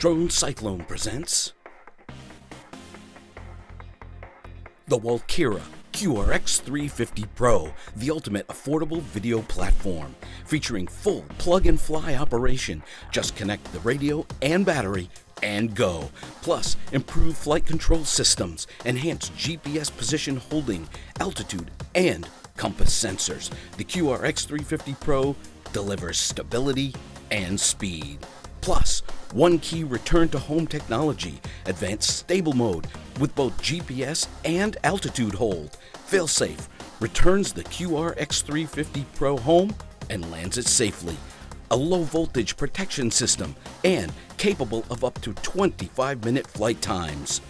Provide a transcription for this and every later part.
Drone Cyclone presents the Walkera QR X350 Pro, the ultimate affordable video platform, featuring full plug and fly operation. Just connect the radio and battery and go. Plus, improved flight control systems, enhanced GPS position holding, altitude, and compass sensors. The QR X350 Pro delivers stability and speed. Plus, one key return to home technology, advanced stable mode with both GPS and altitude hold. Failsafe returns the QR X350 Pro home and lands it safely. A low voltage protection system and capable of up to 25 minute flight times.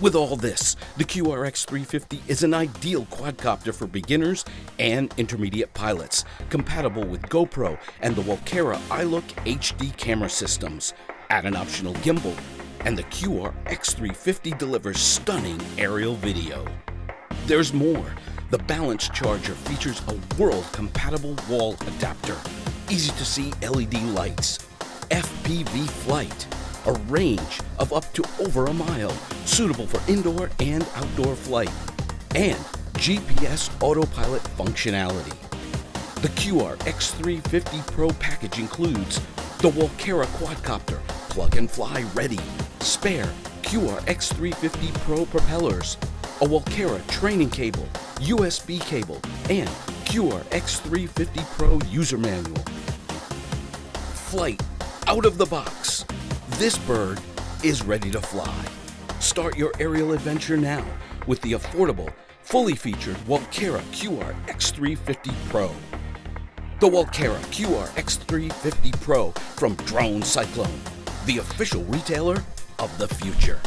With all this, the QR X350 is an ideal quadcopter for beginners and intermediate pilots, compatible with GoPro and the Walkera iLook HD camera systems. Add an optional gimbal, and the QR X350 delivers stunning aerial video. There's more. The balance charger features a world compatible wall adapter, easy to see LED lights, FPV flight, a range of up to over a mile, suitable for indoor and outdoor flight, and GPS autopilot functionality. The QR X350 Pro package includes the Walkera quadcopter, plug and fly ready, spare QR X350 Pro propellers, a Walkera training cable, USB cable, and QR X350 Pro user manual. Flight out of the box. This bird is ready to fly. Start your aerial adventure now with the affordable, fully featured Walkera QR X350 Pro. The Walkera QR X350 Pro from Drone Cyclone, the official retailer of the future.